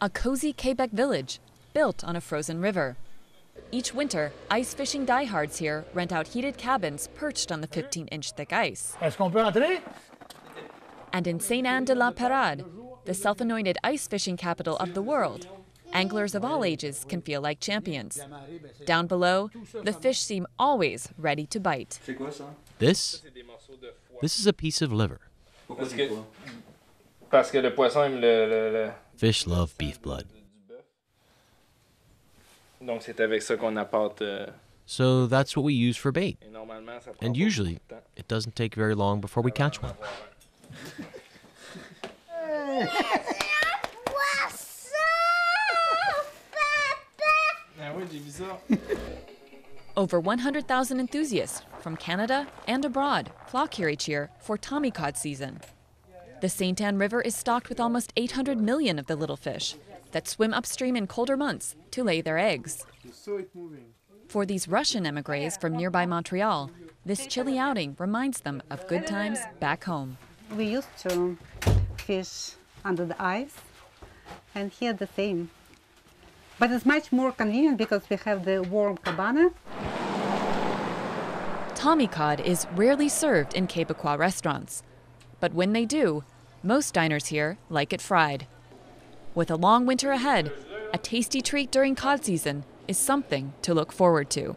a cozy Quebec village built on a frozen river. Each winter, ice fishing diehards here rent out heated cabins perched on the 15 inch thick ice. Est-ce qu'on peut entrer? And in Sainte Anne de la Perade, the self anointed ice fishing capital of the world, anglers of all ages can feel like champions. Down below, the fish seem always ready to bite. This? This is a piece of liver. Parce que, parce que le poisson aime le, le- le- Fish love beef blood. Donc c'est avec ça qu'on appâte. euh, So that's what we use for bait. et normalement, ça prend And usually, beaucoup de temps. it doesn't take very long before we catch one. Ah oui, j'ai vu ça. Over 100,000 enthusiasts from Canada and abroad flock here each year for Tommy cod season. The St. Anne River is stocked with almost 800 million of the little fish that swim upstream in colder months to lay their eggs. For these Russian emigres from nearby Montreal, this chilly outing reminds them of good times back home. We used to fish under the ice, and here the same. But it's much more convenient because we have the warm cabana. Tommy cod is rarely served in Quebecois restaurants, but when they do, most diners here like it fried. With a long winter ahead, a tasty treat during cod season is something to look forward to.